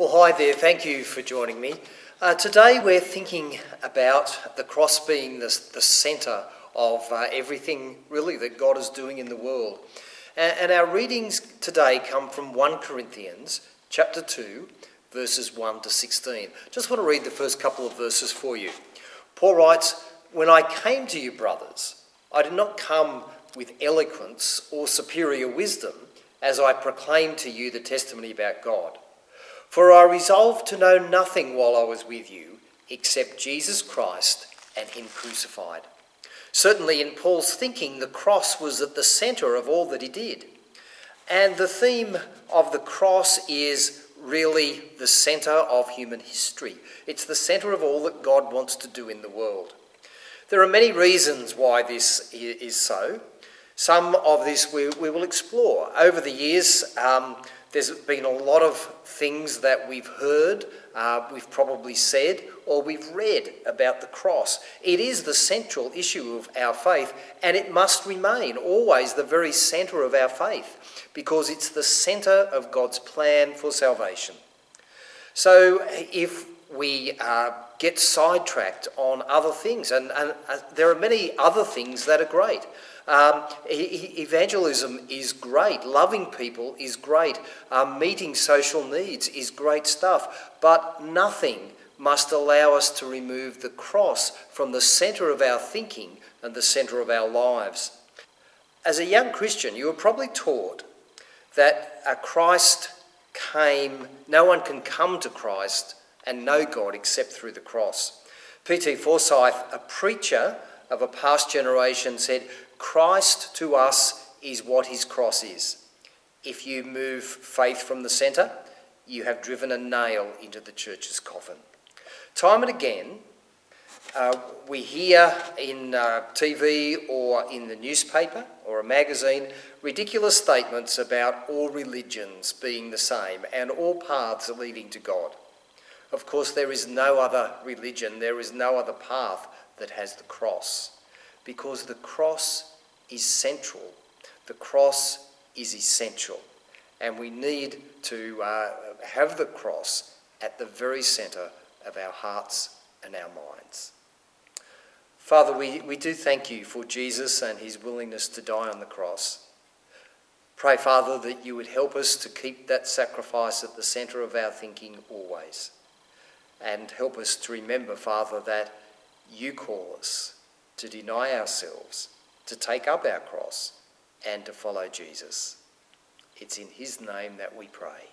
Well, hi there. Thank you for joining me. Uh, today we're thinking about the cross being the, the centre of uh, everything really that God is doing in the world. And, and our readings today come from 1 Corinthians chapter 2, verses 1 to 16. Just want to read the first couple of verses for you. Paul writes, When I came to you, brothers, I did not come with eloquence or superior wisdom as I proclaimed to you the testimony about God. For I resolved to know nothing while I was with you except Jesus Christ and Him crucified. Certainly, in Paul's thinking, the cross was at the centre of all that he did. And the theme of the cross is really the centre of human history. It's the centre of all that God wants to do in the world. There are many reasons why this is so. Some of this we, we will explore. Over the years, um, there's been a lot of things that we've heard, uh, we've probably said, or we've read about the cross. It is the central issue of our faith, and it must remain always the very centre of our faith, because it's the centre of God's plan for salvation. So if we uh, get sidetracked on other things, and, and uh, there are many other things that are great. Um, evangelism is great. Loving people is great. Um, meeting social needs is great stuff. But nothing must allow us to remove the cross from the centre of our thinking and the centre of our lives. As a young Christian, you were probably taught that a Christ came, no one can come to Christ and know God except through the cross. P.T. Forsyth, a preacher of a past generation, said, Christ to us is what his cross is. If you move faith from the centre, you have driven a nail into the church's coffin. Time and again, uh, we hear in uh, TV or in the newspaper or a magazine ridiculous statements about all religions being the same and all paths leading to God. Of course, there is no other religion, there is no other path that has the cross because the cross is central. The cross is essential. And we need to uh, have the cross at the very centre of our hearts and our minds. Father, we, we do thank you for Jesus and his willingness to die on the cross. Pray, Father, that you would help us to keep that sacrifice at the centre of our thinking always. And help us to remember, Father, that you call us to deny ourselves, to take up our cross, and to follow Jesus. It's in his name that we pray.